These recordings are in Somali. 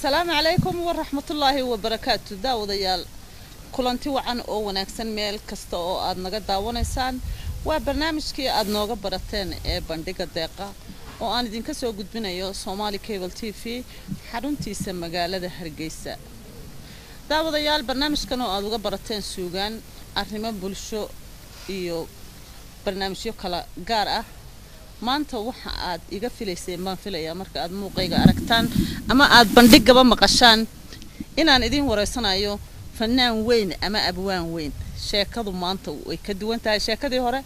asalaamu calaykum waraxmatullaahi wabarakaatu daawadayaal kulanti wacan oo wanaagsan meel kasta oo aad naga daawanaysaan waa barnaamijkii aad nooga barateen ee bandhiga deeqa oo aan idinka soo gudbinayo somaali cable t v xaruntiisa magaalada hargeysa. Daawadayaal barnaamijkan oo aad uga barateen suugaan arrimo bulsho iyo barnaamijyo kala gaar ah maanta waxa aad iga filayseen baan filayaa marka aad muuqayga aragtaan ama aad bandhigaba maqashaan. Inaan idiin wareysanayo fanaan weyn ama abwaan weyn. Sheekadu maanta way ka duwan tahay. Sheekadii hore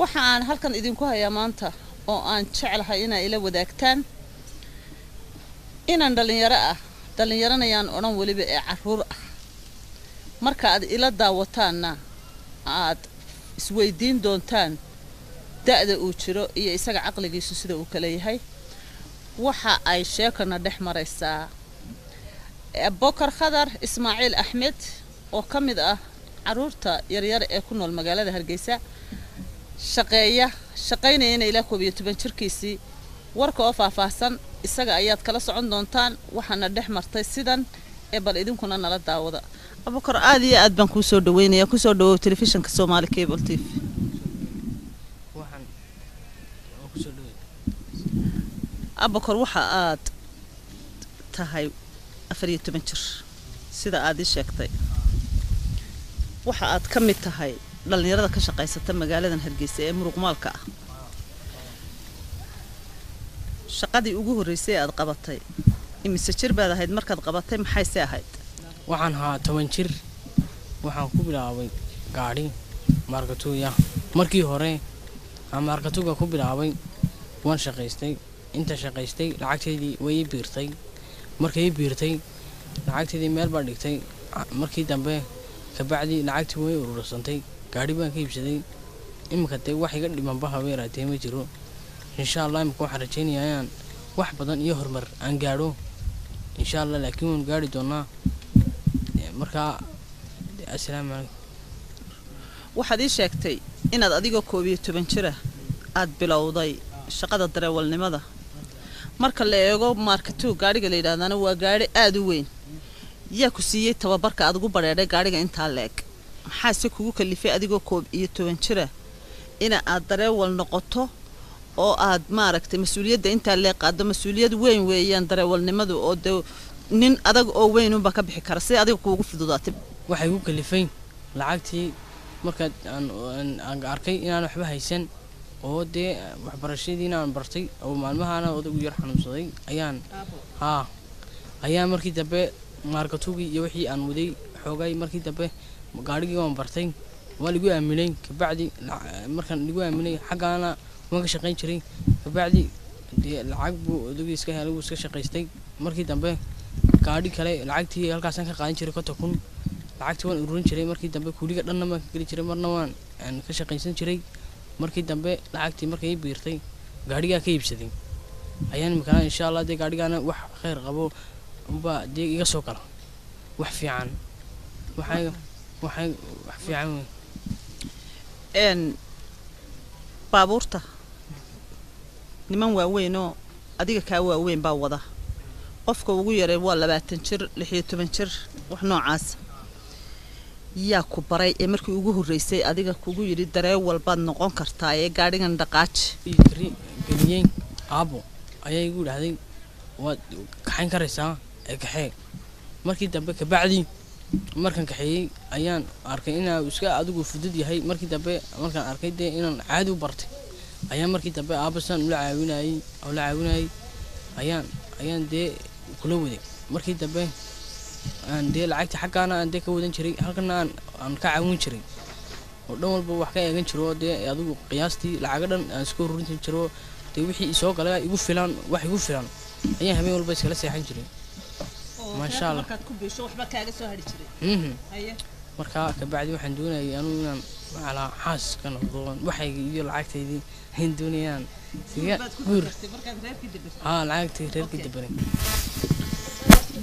waxa aan halkan idinku hayaa maanta oo aan jeclahay inaa ila wadaagtaan inaan dhallinyaro ah dhallinyaranayaan odhan weliba ee carruur ah. Marka aad ila daawataanna aad isweydiin doontaan da-da uu jiro iyo isaga caqligiisu sida uu kale yahay waxa ay sheekana dhex maraysaa. Bokar khadar ismaaciil axmed oo ka mid ah carruurta yaryar ee ku nool magaalada hargeysa shaqeeya shaqaynayana ilaa koob iyo toban jirkiisii warka oo faahfaahsan isaga ayaad kala socon doontaan waxaana dhex martay sidan ee bal idinkuna nala daawada. Abukar aad iyo aad baan kuu soo dhaweynaya ku soo dhawow telefishinka soomaali cable t v abakor waxa aad tahay afar iyo toban jir. Sida aad ii sheegtay. Waxa aad ka mid tahay dhallinyarada ka shaqaysata magaaladan hargeysa ee muruqmaalka ah shaqadii ugu horreysay aad qabatay. Imise jir baad ahayd markaad qabatay maxayse ahayd? Waxaan ahaa toban jir. Waxaan ku bilaabay gaadhi maarkatuuya markii hore aan maarkatuuga ku bilaabay waan shaqaystay inta shaqaystay lacagteydii way ii biirtay. Markay ii biirtay lacagteydii meel baa dhigtay. Markii dambe kabacdii lacagtii way urursantay gaadhi baan ka iibsaday. Iminka wax iga dhimanba haba yaraatee ma jiro. Insha allah imika waxaan rajaynayaa inaan wax badan iyo horumar aan gaadho. Insha allah laakiin waan gaari doonaa. Markaa assalaamu calaykum waxaad ii sheegtay inaad adigoo koob iyo toban jira aad bilowday shaqada dareewalnimada marka la eego maarkatu gaadhiga la yidhahdaana waa gaadhi aada u weyn. Yaa ku siiyey tababarka aad ugu badheedhay gaadhiga intaa leeg. Maxaase kugu kalifay adigoo koob iyo toban jira? Ina aad dareewal noqoto oo aad maaragtay mas'uuliyadda intaa leeg qaado mas'uuliyad weyn weeyaan dareewalnimadu oo dee nin adag oo weynunbaa ka bixi kara si adiga kuugu fududaatay. Waxay ku kalifay lacagtii markaad aan arkay inaan waxba haysan oo dee waxbarashadiina aan bartay oo maalmahaana odagu yar xanuunsaday ayaan haa ayaan markii dambe maarkatugii iyo wixii aan waday xoogay markii dambe gaadhigii waan bartay waa ligu aaminay kabacdi markaan ligu aaminay xaggaana waan ka shaqayn jiray kabacdi dee lacag buu odagii iska helay wuu iska shaqaystay. Markii dambe gaadhi kale lacagtii halkaasaan ka qaadan jiray konta kun lacagtii waan ururin jiray markii dambe kuuliga dhanna waan ka geli jiray marna waan ka shaqaysan jiray markii dambe lacagtii markay ii biirtay gaadhigaa ka iibsaday. Ayaan imika insha allah dee gaadhigaana wax kheyr qabo unbaa dee iga soo gala wax fiican. Waxay waxay wax fiican wey n baabuurta. Niman waaweynoo adiga kaa waaweyn baa wada. Qofka ugu yaray waa labaatan jir lix iyo toban jir wax noocaas yaa ku baray ee markii ugu horreysay adiga kugu yidhi dareewal baad noqon kartaa ee gaadhigan dhaqaaji aabo ayaa igu idhahday waad kaxayn karaysaa ee kaxee. Markii dambe kabacdi markaan kaxeeyey ayaan arkay inaa iska adigu fudud yahay. Markii dambe markaan arkay dee inaan caadi u bartay. Ayaan markii dambe aabasaan ula caawinayey oo la caawinayay ayaan ayaan dee kula waday. Markii dambe aan dee lacagta xaggaana aan dee ka wadan jiray halkana aan aan ka caawin jiray. Oo dhan walba wax ka eegan jiro dee adigu qiyaastii lacaga dhan aan iska ururin jiro dee wixii isoo gala igu filan wax igu filan ayaan habeen walba iskala seexan jiray. Maasha allah. markaa kabacdi waxaan doonayay anugu inaan macalaa xaas ka noqdo waxayga iyo lacagtaydii aan doonayaan. Siga guur haa lacagtii reerkii dabaray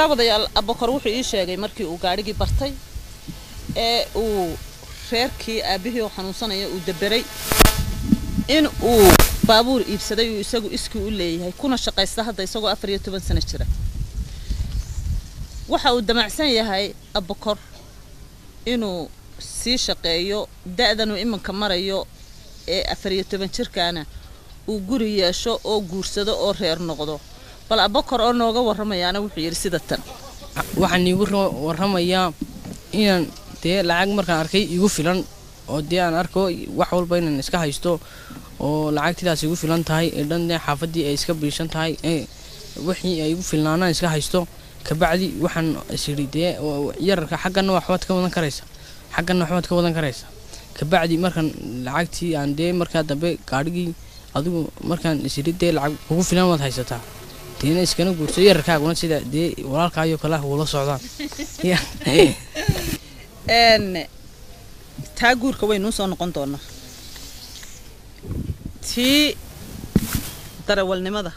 daawadayaal abokor wuxuu ii sheegay markii uu gaadhigii bartay ee uu reerkii aabihii oo xanuunsanaya uu daberay in uu baabuur iibsaday uu isagu iskii u leeyahay kuna shaqaysta hadda isagoo afar iyo toban sano jira. Waxa uu damacsan yahay abakor inuu sii shaqeeyo da-danuu iminka marayo ee afar iyo toban jirkaana uu guri yeesho oo guursado oo reer noqdo bal abakor oo nooga warramayaana wuxuu yidhi sida tan. Waxaan iigu ra- warramayaa inaan dee lacag markaan arkay igu filan oo dee aan arko wax walba inaan iska haysto oo lacagtidaas igu filan tahay ee dhan dee xaafaddii ay iska biishan tahay wixii ay igu filnaanaan iska haysto kabacdi waxaan isidhi dee yararka xaggana waxbaad ka wadan karaysa xaggana waxbaad ka wadan karaysa kabacdi markaan lacagtii aan dee markaa dambe gaadhigii adigu markaan isidhi dee lacag kugu filan waad haysataa deena iskana guurso yararkaaguna sida dee walaalkaayoo kale ah ula socdaan taa guurka waynuu soo noqon doonaa tii darawalnimada.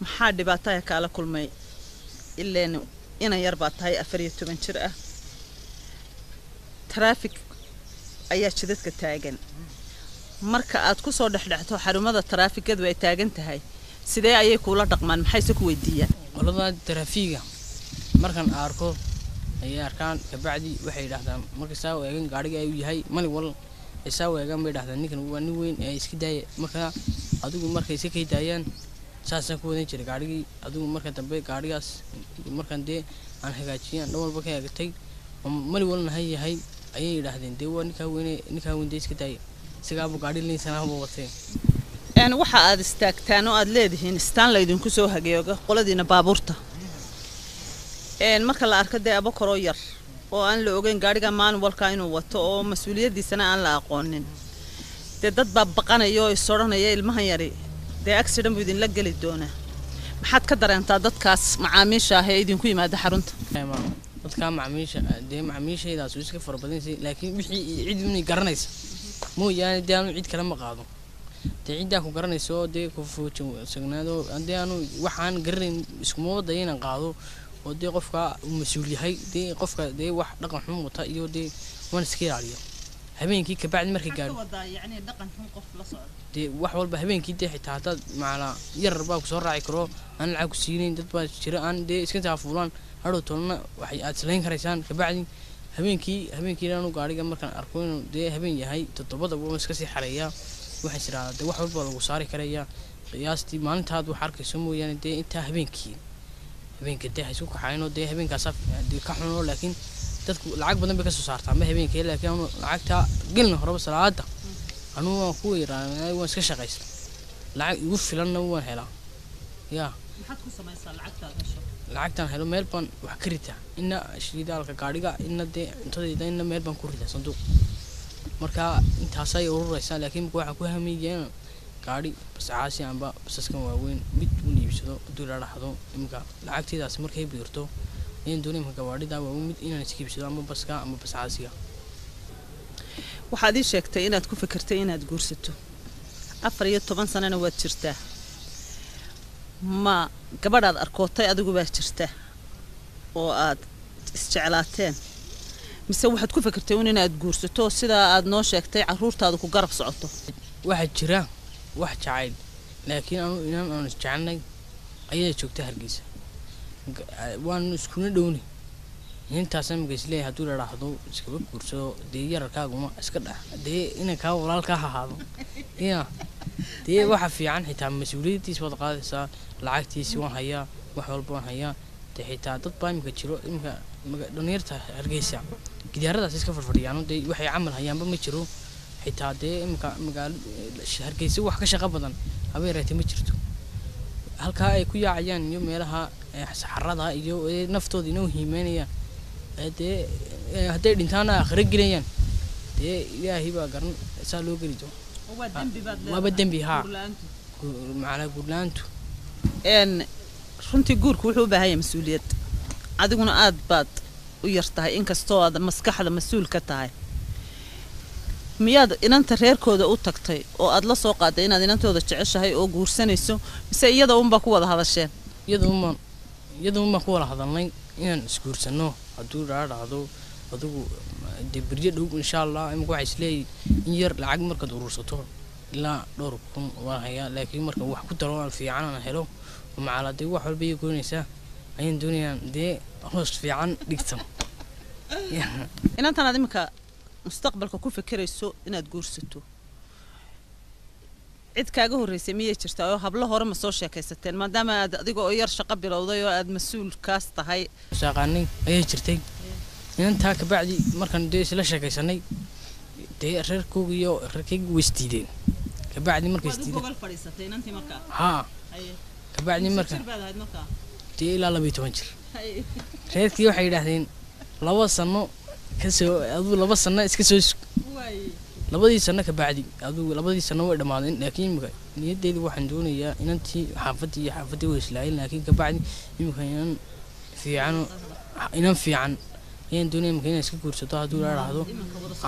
Maxaa dhibaataya kaala kulmay? Ileen inan yar baa tahay afar iyo toban jir ah. Taraafik ayaa jidadka taagan. Marka aad ku soo dhexdhexto xarumada taraafikadu ay taagan tahay sidee ayay kuula dhaqmaan? Maxayse ku weydiiyaan? Qolada taraafiiga markaan arko ayay arkaan. Kabacdi waxay yidhaahdaan marka saa eegan gaadhiga ay u yahay. Mali wal ay saa eegan bay yidhahdaan ninkan waa nin weyn ee iska daaya marka adigu markay iska kay daayaan saasaan ku wadan jiray. Gaadhigii adigu marka dambe gaadhigaas markaan dee aan hagaajiyaan dhan walba ka eegtay mali walna ha yahay ayay yidhaahdeen dee waa ninkaa weyne ninkaa weyn dee iska daaya isagaaba gaadhi linsanaaba watee n waxa aad istaagtaan oo aad leedihiin istaan laydinku soo hageego qoladiina baabuurta. Marka la arko dee abakoroo yar oo aan la ogeyn gaadhiga maanuwalka inuu wato oo mas'uuliyaddiisana aan la aqoonin. Dee dad baa baqanaya oo is odhanaya yari dee accident buu idinla geli doonaa. Maxaad ka dareentaa dadkaas macaamiisha ah idinku yimaada xarunta? Ma dadka macaamiisha dee macaamiishaydaas way iska fara badanaysay laakiin wixii cid inay garanaysa. Mooyaane dee aanu cid kale ma qaado dee ciddaa ku garanaysa oo dee ku foojignaado haddii aanu waxaan garanayn iskuma wadaya inaan qaado oo dee qofka uu mas'uul yahay dee qofka dee wax dhaqan xun wata iyo dee waan iska ilaaliyo. Habeenkii kabacdi markay gaadho dee wax walba habeenkii dee xitaa haddaad macnaa yarar baa ku soo raaci karo aan lacag ku siinayn dad baa jira aan dee iska taafuulaan hadhow tolna waxay aad islayn karaysaan kabacdi habeenkii habeenkii aanu gaadhiga markaan arko inuu dee habeen yahay toddobada waa iska sii xareeyaa waxay tiraahdaa dee wax walba lagu saari karayaa qiyaastii maalintaad wax arkayso mooyaane dee intaa habeenkii habeenka dee haysku kaxaynoo dee habeenkaasa dee ka xuno laakiin dadku lacag badan bay ka soo saartaa. Ma habeenkii laakiin anu lacagtaa gelna horeba salaada. Anugu waan ku weeraanay waan iska shaqaysta. Lacag igu filanna waan helaa. Yaa. Lacagtaan helo meel baan wax ka ritaa ina shidaalka gaadhiga ina dee cuntadayda ina meel baan ku ritaa sanduuq marka intaasay ururaysaa laakiin marka waxaan ku hamiya inaan gaadhi bascaasi amba basaskan waaweyn mid u iibsado hadduu la dhaxdo imika lacagtaydaas markay biirto ayaan doonay imika gawaadhida waaweyn mid inaan iska ama baska ama bascaasiga waxaad ii sheegtay inaad ku fikirtay inaad guursato. Afar iyo toban sanana waad jirtaa. Ma gabadhaad arkootay adigu baa jirta oo aad isjeclaateen mise waxaad ku fikirtay un inaad guursato sidaa aad noo sheegtay caruurtaada ku garab socoto? Waxaa jira wax jacayl. Laakiin anu inaan aan isjecelnay ayaa joogta hargeysa. Waanu iskuna dhowni. Intaasa marka is leeyahay hadduu la dhaahdo iskaba guursado dee yararkaaguma iska dhex dee inay kaa walaalkaa hahaado ya dee waxa fiican xitaa mas'uuliyaddiis waad qaadaysaa lacagtiisi waan hayaa wax walba waan hayaa dee xitaa dad baa imika jiro imika dhalinyarta hargeysa. Gidaaradaas iska fadfadhiyaano dee waxay camal hayaanba ma jiro. Xitaa dee imika magaalo hargeysa wax ka shaqo badan haba yareetay ma jirto. Halkaa ay ku yaacayaan iyo meelaha saxarada iyo naftooda inoo hiimeynayaan. Dee hadday dhintaana aakhiro gelayaan. Dee ilaahay baa garan saa loo geli doo waaba dembi haa. macnaa guurla-aantu runtii guurku wuxuu u baahan yahay mas'uuliyad. Adiguna aad baad u yar tahay inkastoo aad maskaxda mas'uul ka tahay. Miyaad inanta reerkooda u tagtay oo aad la soo qaaday inaad inantooda jeceshahay oo guursanayso mise iyada unbaa ku wada hadasheen? Iyada unbaan iyada unbaan ku wada hadalnay inaan isguursano hadduu dhaa dhacdo adigu dee beryo dhow insha allah imika waxaa isleeyahy in yar lacag markaad urursato ilaa dhowr kun waan hayaa. Laakiin marka wax ku daro aan fiican aan helo macala dee wax walba iyo goynaysaa. Ayaan doonayaa dee hoos fiican dhigto. Inantan aad iminka mustaqbalka ku fekerayso inaad guursato. Cid kaaga horreysay miyay jirtaa oo hablo hore ma soo sheekaysateen maadaama aad adiga oo yar shaqo bilowday oo aad mas'uulkaas tahay. Saaqaanay ayay jirtay. Inantaa kabacdi markaan dee isla sheekaysanay dee reerkooga iyo reerkayga way isdiideen kabacdi markay isdiideen fadhiisatay inantii markaa? Haa kabacdi marka. dee ilaa laba iyo toban jir. Reerkii waxay yidhaahdeen laba sano ka soo aduu laba sano iska soo sug labadii sano kabacdi aduu labadii sano way dhammaadeen laakiin imika niyaddeedii waxaan doonayaa inantii xaafadii iyo xaafadii way islaayeen laakiin kabacdi imika inan fiican inan fiican ayaan doonaya imika inaan iska guursato hadduu la dhahdo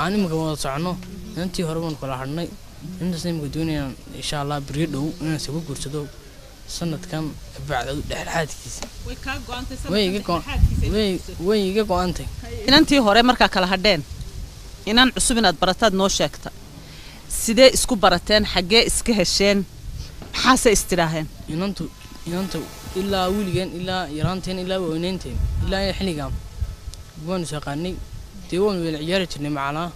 aan imika wada socono inantii hore baan kala hadhnay intaasna imika doonayaan insha allah beryo dhow inaan isaga guursado sanadkan kabacdi adu dhexdhexaadkiisa way kaa go-antay way iga go- way way iga go-antay. Inantii hore markaa kala hadheen inan cusub inaad barataad noo sheegta. Sidee isku barateen xaggee iska hesheen maxaase istidhaaheen inantu inanta ilaa wiligeen ilaa yaraanteen ilaa weyneynteen ilaa xilligaan. Waanu saqaanay dee waanu weel ciyaari jirnay macalaa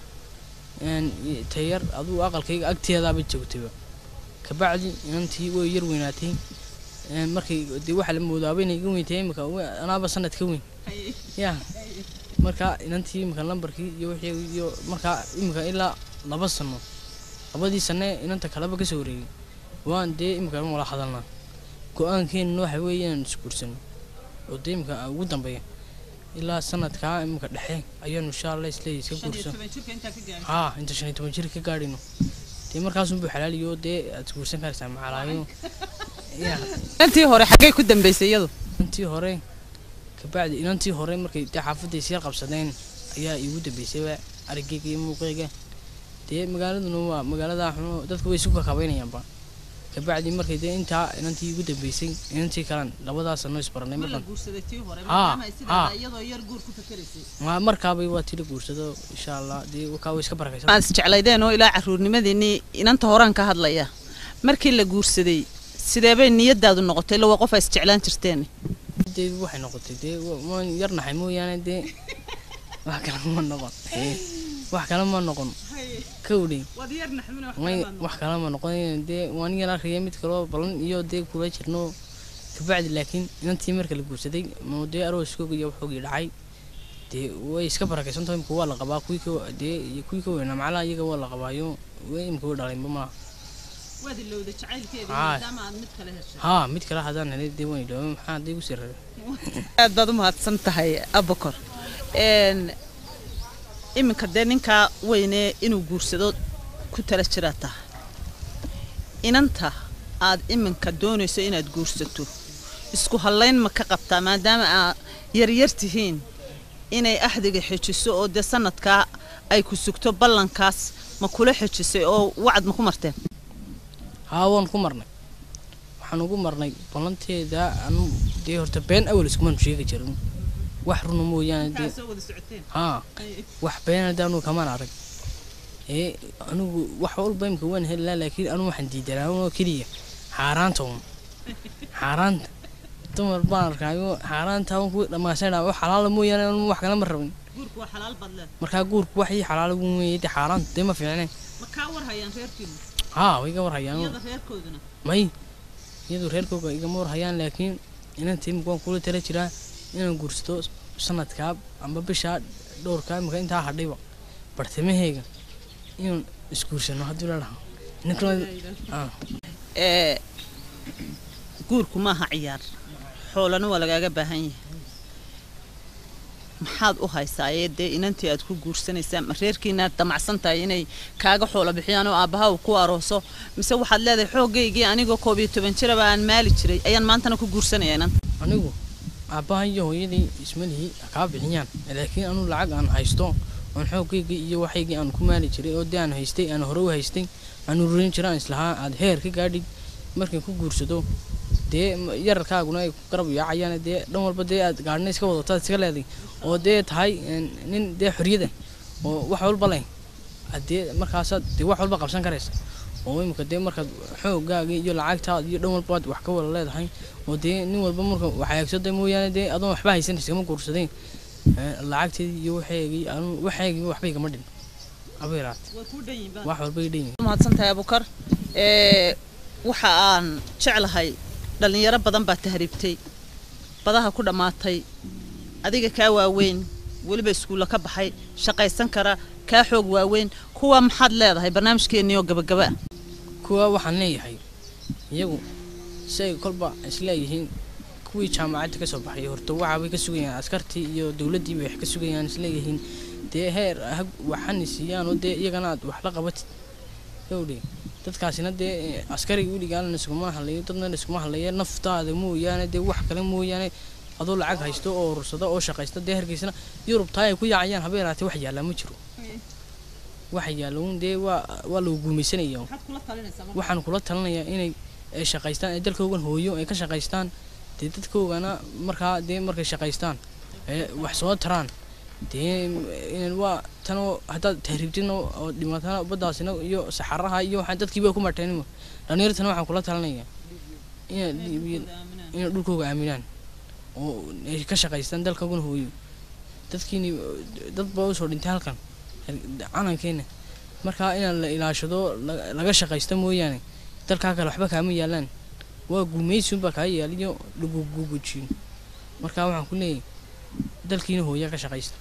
tayar aduu aqalkayga agteedaaba joogtayba kabacdi inantii way yar weynaatay. Markay dee waxaa la moodaaba inay iga weyntahay imika anaaba sanad ka weyn. Ya marka inantii imika lambarkii iyo wixii iyo markaa imika ilaa laba sano labadii sane inanta kaleba ka soo wareegay. Waan dee imika wala hadalnaa. Go'aankeenna waxa weeye inaan isguursano oo dee imika ugu dambeeya ilaa sanadkaa imika dhexe ayaanu insha allah is leeyahay iska guursan haa inta shan iyo toban jir ka gaadhino dee markaasunbuu xalaaliyo dee aad isguursan karaysaa macalaayo inantii hore xaggee ku dambeysay iyadu? Intii hore? Kabacdi inantii hore markay dee xaafadda isyar qabsadeen ayaa iigu dambeysayba arageyga iyo muuqeyga dee magaaladuna waa magaalada dadku way isu kakabeynayaanba kabacdi markay dee intaa inantii iigu dambeysay inantii kalan labadaas sano isbaranay markaabay waa tila guursado insha allah dee wakaa way iska barakaysan isjeclaydeen oo ilaa caruurnimadiinii inanta horaan ka hadlaya. Markii la guursaday sideebay niyadaadu noqotay? Illa waa qof aa isjeclaan jirteen? Dee waxay noqotay dee wa- waan yar naxay mooyaane dee. Wax kale ma noqon. Wax kale ma noqon kawdhi may wax kale ma noqon dee waan yar arkaya mid kaloo balan iyo dee kula jirno kabacdi laakiin inantii marka la guursaday moo dee arooskooga iyo waxoogii dhacay dee way iska barakaysantaho imka waa la qabaa kuwii ka dee iyo kuwii ka weynaa macnaha iyaga waa la qabaayo. Way imka way dhalayba malaha haa. mid kale haddaan helay dee waan idhaawo maxaa dee igu sii raray? Aad baad u mahadsan tahay abakor iminka dee ninkaa weyne inuu guursado ku tala jiraa tahay inanta aad iminka doonayso inaad guursato isku hallayn ma ka qabtaa maadaama aad yaryar tihiin. Inay axdiga xejiso oo dee sanadkaa ay ku sugto ballankaas ma kula xejisay oo wacad ma ku marteen? Haa waan ku marnay. Waxaan ugu marnay ballanteeda anu dee horta been awal iskumaan sheegi jirin wax runa mooyaane wax been adaanu kamaan arag. Ee anigu wax walba imka waan helilaa laakiin anu waxaan diidanaa oo keliya. Xaaraanta un xaaraanta. Dumar baan arkaayo xaaraanta un ku dhammaysana wax xalaala mooyaane anu wax kale ma rabin. Markaa guurku wax ii xalaala ugu weeye dee xaaraanta dee ma fiicne haa way iga warhayaan may. Iyadu reerkooga igama warhayaan laakiin inantii imika waan kula tala jiraa inaan guursado sanadkaa amba bishaa dhowrkaa imika intaa hadhayba? Bartamaheega inaan isguursano haddii la dhaho ninkana ee guurku maaha ciyaar. Xoolana waa lagaaga baahan yahay. Maxaad u haysaaye dee inantii aad ku guursanaysaa ma reerkiinaad damacsan tahay inay kaaga xoolo bixiyaan oo aabbaha uu ku arooso? Mise waxaad leedahay xooggaygii anigoo koob iyo toban jiraba aan maali jiray? Ayaan maantana ku guursanaya inanta. Anigu aabbaha iyo hooyadii ismalihii kaa bixiyaan laakiin anu lacag aan haysto oon xooggaygii iyo waxaygii aan ku maali jiray oo dee aan haystay aan hore u haystay aan ururin jiraan islahaa aad heer ka gaadhid markay ku guursado dee yararkaaguna ay ku garab yaacayaan dee dhan walba dee aad gaadhina iska wadato aad iska leeday oo dee tahay een, nin dee xorriyada oo wax walba leh dee markaasaad dee wax walba qabsan karaysa oo imika dee markaad xoogaaga iyo lacagtaada iyo dhan walba aad wax ka wada leedahay. Oo dee nin walba marka waxayaagsada mooyaane dee adoon waxba haysan iskama guursadeen lacagteedii iyo waxeegii anu waxeegii waxba igama dhin abeeraat wax walba i dhan yihiin mahadsantahay abukar waxa aan jeclahay dhallinyaro badan baa tahriibtay badaha ku dhammaatay adiga kaa waaweyn weliba iskuulla ka baxay. Shaqaysan kara kaa xoog waaweyn. Kuwa maxaad leedahay? Barnaamijkeennii oo gabagaba. ah kuwa waxaan leeyahay iyagu si ay kolba isleeyihiin kuwii jaamacadda ka soo baxay horta waxaabay ka sugayaan askartii iyo dowladdii bay wax ka sugayaan isleeyihiin dee heer waxani siiyaan oo dee iyagana aad wax la qabatid yowdhe dadkaasina dee askariga weligaana iskuma hadlayo dadna iskuma hadlaya naftaada mooyaane dee wax kale mooyaane adoo lacag haysto oo urursada oo shaqaysta dee hergeysana yurub taa ay ku yaacayaan habeeraatee wax yaallaa ma jiro waxa yaallown dee waa waa lagu guumaysanaya. Waxaan kula talinayaa inay shaqaystaan ay dalkoogan hooyo ay ka shaqaystaan. Dee dadkoogana markaa dee markay shaqaystaan wax soo taraan. Dee waa tanoo haddaad tahriibtidna oo dhimatana baddaasina iyo saxaraha iyo waxaan dadkiiba ku marteen dhallinyartana waxaan kula talinayaa inay dhulkooga aaminaan oo ay ka shaqaystaan dalkoogan hooyo. Dadkiini dad baa u soo dhintay halkan calankeena markaa inaan la ilaashado laga shaqaysta mooyaane dalkaa kale waxba kaama yaalaan. Waa guumaysiunbaa kaa yaaliyo lagugugujiyo markaa waxaan ku leeyahay dalkiina hooya ka shaqaysta.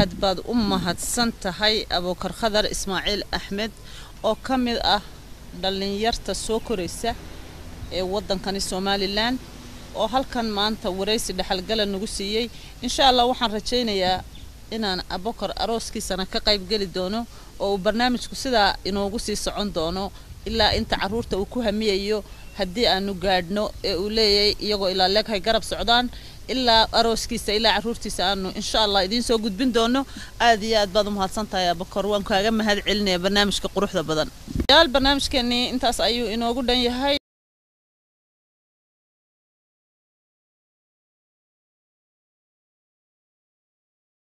Aad baad u mahadsan tahay abuukar khadar ismaaciil axmed oo ka mid ah dhallinyarta soo koraysa ee waddankani somalilan oo halkan maanta waraysi dhexalgala nagu siiyey. Insha allah waxaan rajaynayaa inaan abukar arooskiisana ka qayb geli doono oo uu barnaamijku sidaa inoogu sii socon doono ilaa inta carruurta uu ku hamiyayo haddii aanu gaadhno ee uu leeyahay iyagoo ilaa leeghay garab socdaan. Ilaa arooskiisa ilaa caruurtiisa aanu insha allah idiin soo gudbin doono. Aad iyo aad baad u mahadsan tahay abukar waan kaaga mahad celinaya barnaamijka quruxda badan. Yaal barnaamijkeenii intaas ayuu inoogu dhan yahay